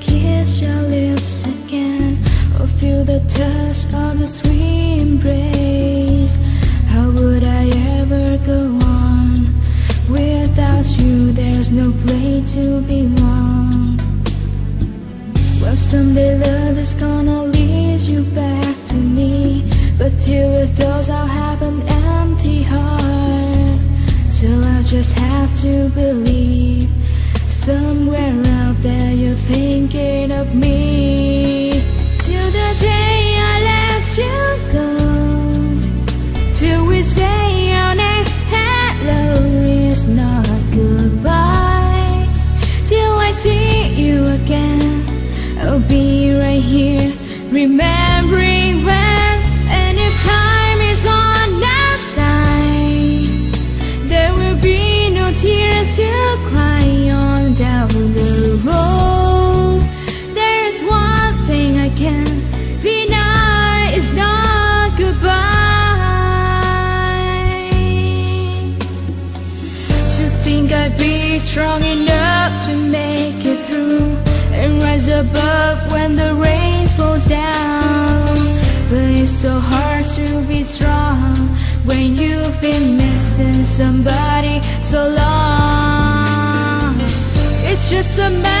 kiss your lips again? Or feel the touch of your sweet no place to belong. Well someday love is gonna lead you back to me. But till it does I'll have an empty heart So I just have to believe Somewhere out there you're thinking of me think I'd be strong enough to make it through And rise above when the rain falls down. But it's so hard to be strong When you've been missing somebody so long. It's just a matter